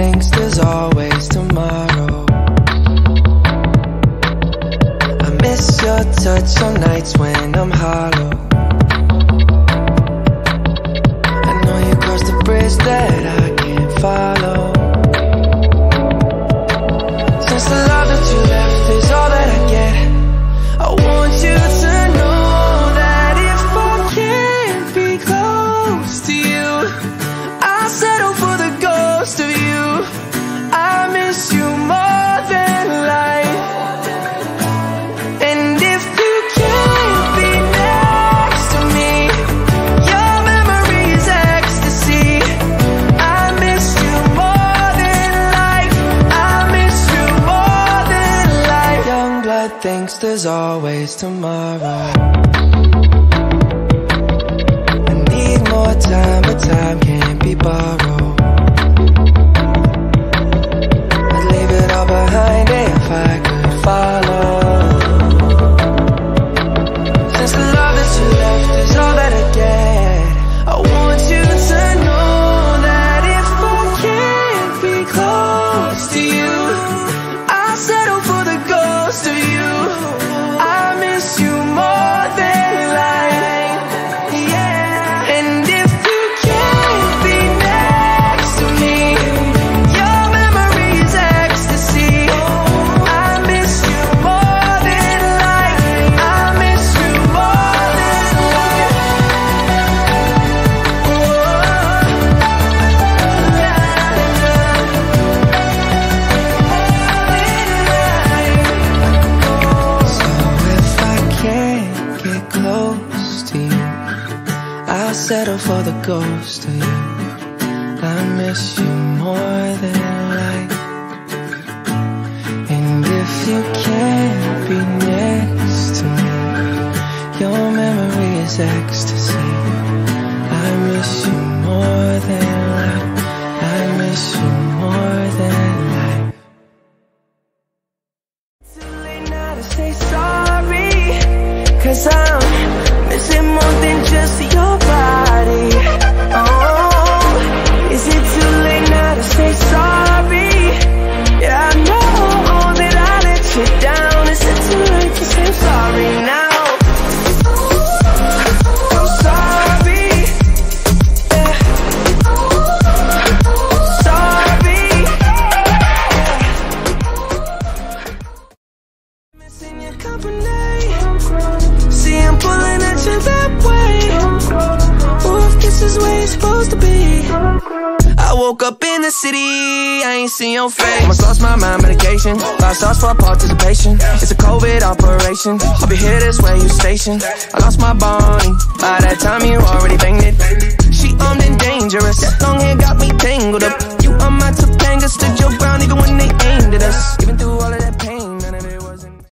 thinks there's always tomorrow. I miss your touch on nights when I'm hollow. I know you crossed the bridge that I can't follow. Thinks there's always tomorrow. Settle for the ghost of you. I miss you more than life. And if you can't be next to me, your memory is ecstasy. I miss you more than life. I miss you more than life. Too late now to say sorry. Cause I'm missing more than just your woke up in the city, I ain't seen your face. Almost lost my mind, medication. Five stars for participation. It's a COVID operation. I'll be here this way, you stationed. I lost my body. By that time, you already banged it. She armed and dangerous. Long hair got me tangled.